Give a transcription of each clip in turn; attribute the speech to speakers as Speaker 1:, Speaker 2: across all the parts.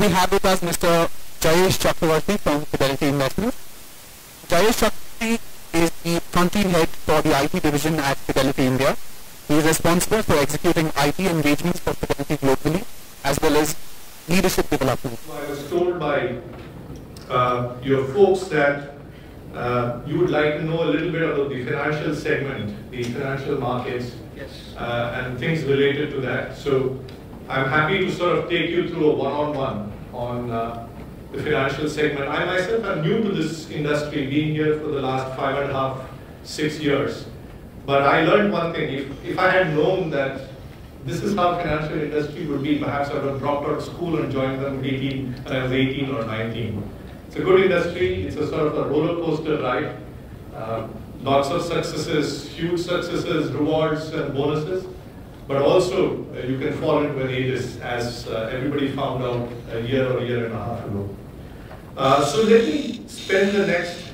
Speaker 1: we have with us Mr. Jayesh Chakravarthi from Fidelity Investments. Jayesh Chakravarthi is the country head for the IT division at Fidelity India. He is responsible for executing IT engagements for Fidelity globally as well as leadership development.
Speaker 2: I was told by uh, your folks that uh, you would like to know a little bit about the financial segment, the financial markets,
Speaker 3: Yes.
Speaker 2: uh, and things related to that. So I'm happy to sort of take you through a one-on-one on uh, the financial segment. I myself am new to this industry, being here for the last five and a half, six years. But I learned one thing. If, if I had known that this is how financial industry would be, perhaps I would have dropped out of school and joined them at 18, when I was 18 or 19. It's a good industry. It's a sort of a roller coaster ride. Uh, lots of successes, huge successes, rewards and bonuses. But also, uh, you can fall into an ages, as uh, everybody found out a year or a year and a half ago. Uh, so let me spend the next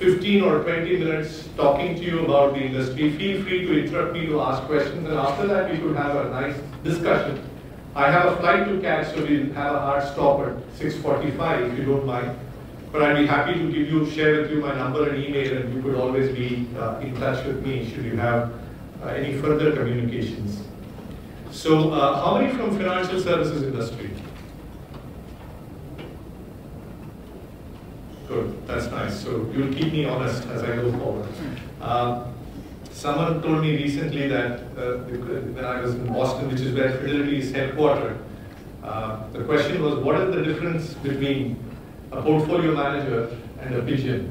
Speaker 2: 15 or 20 minutes talking to you about the industry. Feel free to interrupt me to ask questions, and after that, we could have a nice discussion. I have a flight to catch, so we'll have a hard stop at 6:45 if you don't mind. But I'd be happy to give you, share with you my number and email, and you could always be uh, in touch with me should you have any further communications. So, uh, how many from financial services industry? Good, that's nice. So you'll keep me honest as I go forward. Um, someone told me recently that uh, when I was in Boston, which is where Fidelity is headquartered, uh, the question was, what is the difference between a portfolio manager and a pigeon?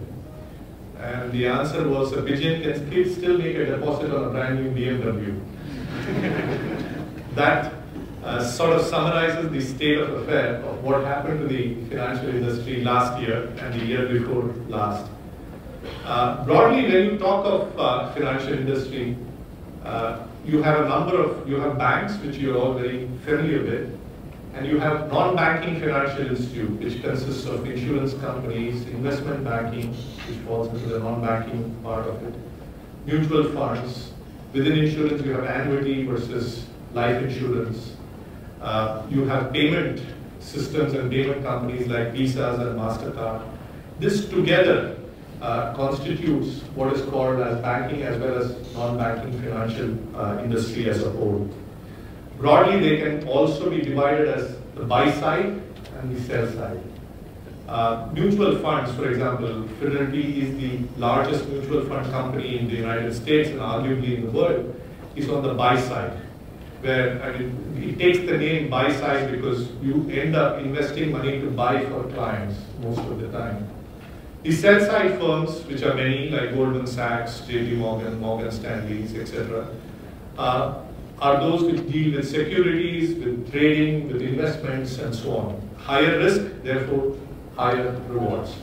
Speaker 2: And the answer was a pigeon can still- make a deposit on a brand new BMW. that uh, sort of summarizes the state of affair of what happened to the financial industry last year and the year before last. Uh, broadly, when you talk of uh, financial industry, uh, you have a number of, you have banks, which you're all very familiar with, and you have non-banking financial institute, which consists of insurance companies, investment banking, which falls into the non-banking part of it, mutual funds. Within insurance, you have annuity versus life insurance. Uh, you have payment systems and payment companies like Visas and MasterCard. This together uh, constitutes what is called as banking as well as non-banking financial uh, industry as a whole. Broadly, they can also be divided as the buy side and the sell side. Uh, mutual funds, for example, Fidelity is the largest mutual fund company in the United States and arguably in the world, is on the buy side, where I mean, it takes the name buy side because you end up investing money to buy for clients most of the time. The sell side firms, which are many like Goldman Sachs, JP Morgan, Morgan Stanley's, etc., uh, are those which deal with securities, with trading, with investments, and so on. Higher risk, therefore higher rewards.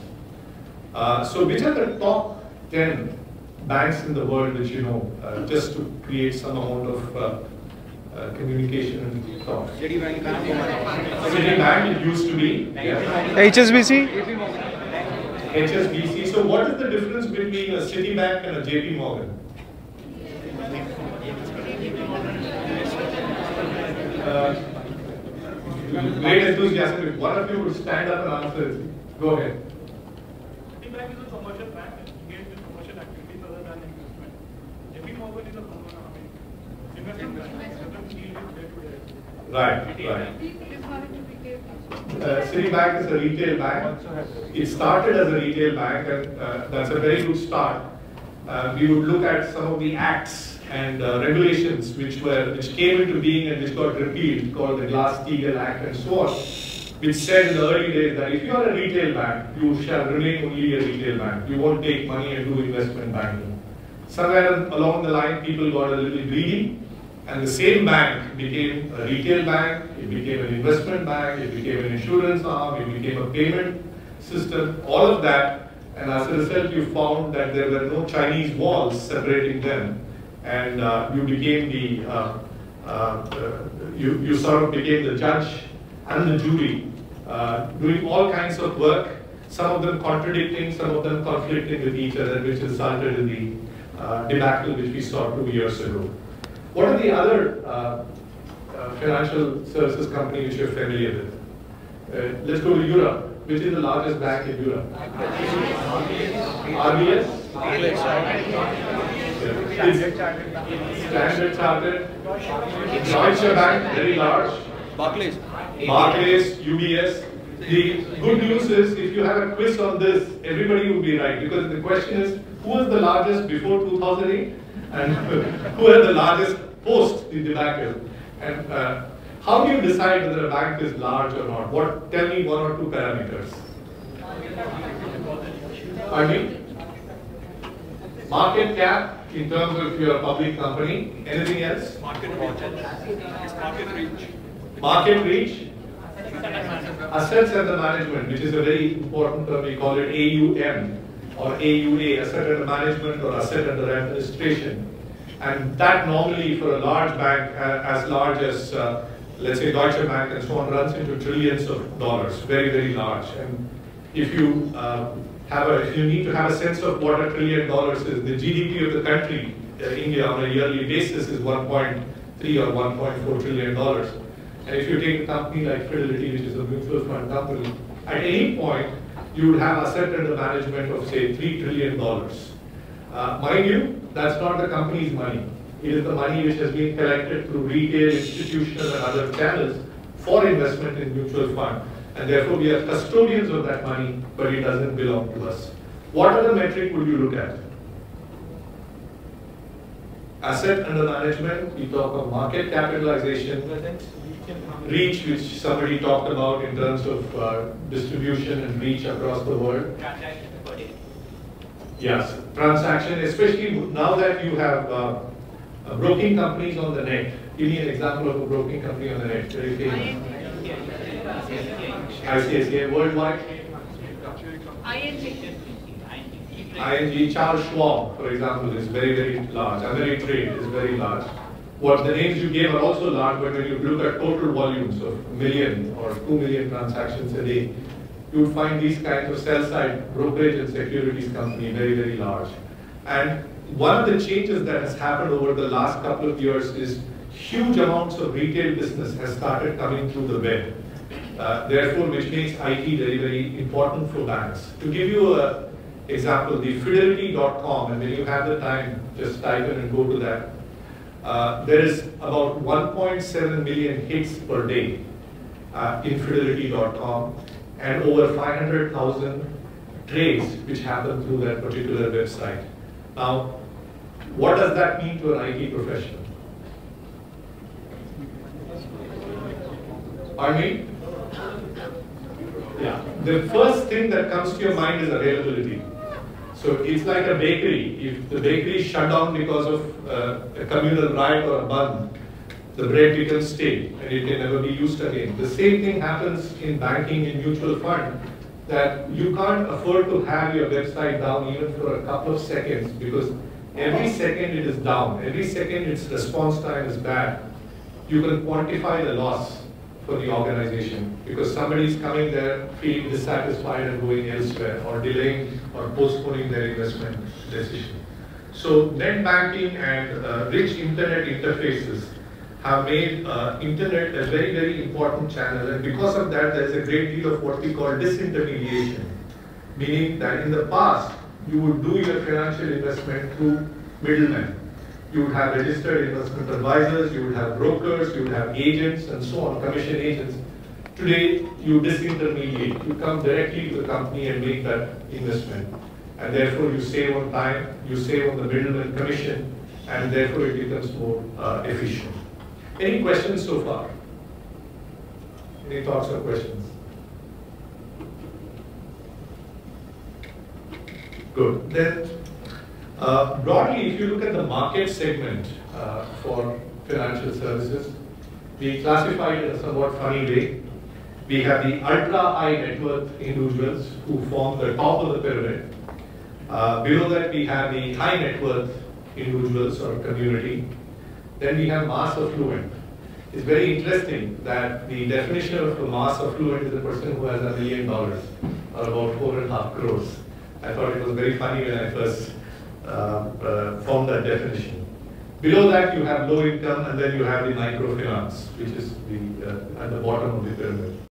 Speaker 2: Uh, so which are the top 10 banks in the world which you know, uh, just to create some amount of uh, uh, communication and thought?
Speaker 3: Citibank, Bank of Maharashtra.
Speaker 2: Citibank, it used to be. Yeah.
Speaker 4: HSBC?
Speaker 2: HSBC. So what is the difference between a Citibank and a JP Morgan? Uh, Great enthusiasm. One of you would stand up and answer it, go ahead.
Speaker 5: Citibank is a commercial bank and engaged in commercial activities other than investment. JP Morgan is a com- I mean, investment bank, doesn't deal with day-to-day.
Speaker 2: Right, right.
Speaker 6: People refer retail.
Speaker 2: Uh, Citibank is a retail bank. It started as a retail bank, and uh, that's a very good start. Uh, we would look at some of the acts and uh, regulations which were which came into being and which got repealed, called the Glass-Steagall Act and so on, which said in the early days that if you are a retail bank, you shall remain only a retail bank. You won't take money and do investment banking. Somewhere along the line, people got a little greedy, and the same bank became a retail bank, it became an investment bank, it became an insurance arm, it became a payment system, all of that. And as a result, you found that there were no Chinese walls separating them. And uh, you became the, uh, uh, uh, you, you sort of became the judge and the jury, uh, doing all kinds of work, some of them contradicting, some of them conflicting with each other, which resulted in the uh, debacle which we saw two years ago. What are the other uh, uh, financial services companies which you're familiar with? Uh, let's go to Europe. Which is the largest bank in Europe? RBS? It's Standard Chartered. Deutsche Bank, very large.
Speaker 3: Barclays.
Speaker 2: Barclays, UBS. The good news is if you have a quiz on this, everybody will be right because the question is who was the largest before 2008 and who had the largest post the debacle. And uh, how do you decide whether a bank is large or not? What? Tell me one or two parameters. Pardon me? Market cap in terms of your public company. Anything else?
Speaker 3: Market reach. Market reach.
Speaker 2: Market reach. Assets under management, which is a very important term, we call it AUM or AUA, asset under management or asset under administration. And that normally for a large bank uh, as large as, uh, let's say Deutsche Bank and so on, runs into trillions of dollars, very, very large. And if you uh, have a, if you need to have a sense of what a trillion dollars is, the GDP of the country, uh, India, on a yearly basis is 1.3 or 1.4 trillion dollars. And if you take a company like Fidelity, which is a mutual fund company, at any point, you would have asset under management of say $3 trillion. Uh, mind you, that's not the company's money. It is the money which has been collected through retail, institutional and other channels for investment in mutual fund. And therefore we are custodians of that money, but it doesn't belong to us. What other metric would you look at? Asset under management, we talk of market capitalization, reach, which somebody talked about in terms of uh, distribution and reach across the world. Yes, transaction, especially now that you have uh, uh, broking companies on the net. Give me an example of a broking company on the net. Very famous. ICICI worldwide.
Speaker 6: ING.
Speaker 2: ING, Charles Schwab, for example, is very, very large. Ameritrade trade is very large. What the names you gave are also large, but when you look at total volumes of million or two million transactions a day, you would find these kinds of sell-side brokerage and securities company very, very large. And one of the changes that has happened over the last couple of years is huge amounts of retail business has started coming through the web. Uh, therefore, which makes IT very, very important for banks. To give you an example, the fidelity.com, and when you have the time, just type in and go to that. Uh, there is about 1.7 million hits per day uh, in fidelity.com and over 500,000 trades which happen through that particular website. Now, what does that mean to an IT professional? I mean, yeah, the first thing that comes to your mind is availability. So it's like a bakery. If the bakery is shut down because of uh, a communal riot or a bun, the bread becomes stale and it can never be used again. The same thing happens in banking in mutual fund that you can't afford to have your website down even for a couple of seconds because every second it is down, every second its response time is bad. You can quantify the loss for the organization because somebody is coming there feeling dissatisfied and going elsewhere or delaying or postponing their investment decision. So net banking and uh, rich internet interfaces have made uh, internet a very, very important channel and because of that there is a great deal of what we call disintermediation. Meaning that in the past you would do your financial investment through middlemen you would have registered investment advisors, you would have brokers, you would have agents and so on, commission agents. Today, you disintermediate. You come directly to the company and make that investment. And therefore, you save on time, you save on the middleman commission, and therefore it becomes more uh, efficient. Any questions so far? Any thoughts or questions? Good. Then uh, broadly, if you look at the market segment uh, for financial services, we classify it in a somewhat funny way. We have the ultra high net worth individuals who form the top of the pyramid. Uh, below that, we have the high net worth individuals or community. Then we have mass affluent. It's very interesting that the definition of a mass affluent is a person who has a million dollars or about four and a half crores. I thought it was very funny when I first form that definition. Below that, you have low income, and then you have the microfinance, which is the uh, at the bottom of the pyramid.